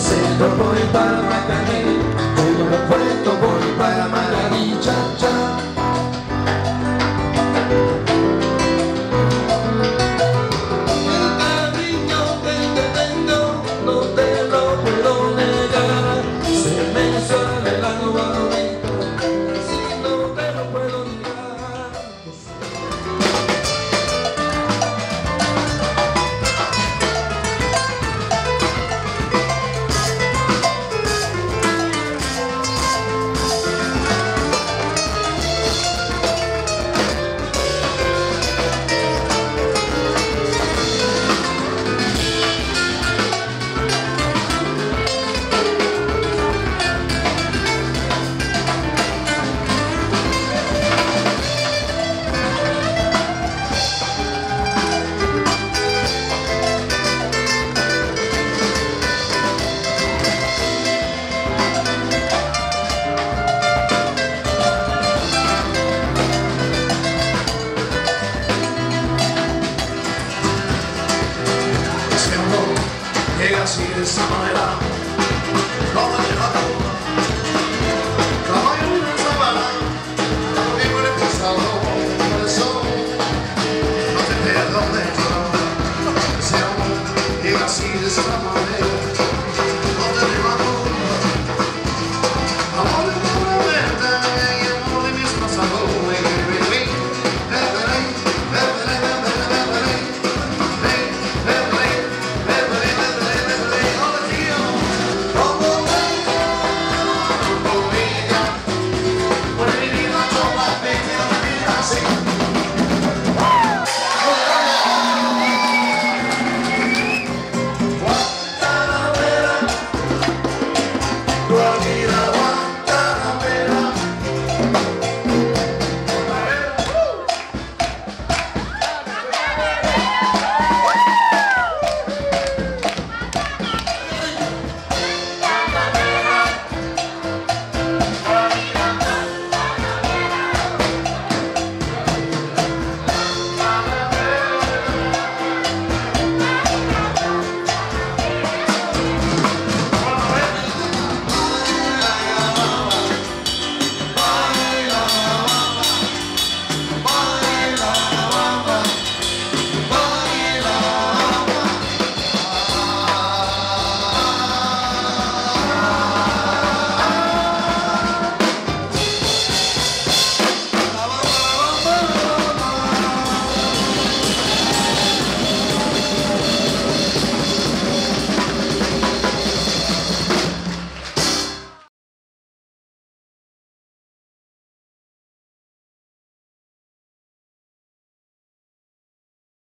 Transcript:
se incorpora en Palma Canela. this night up. Brother.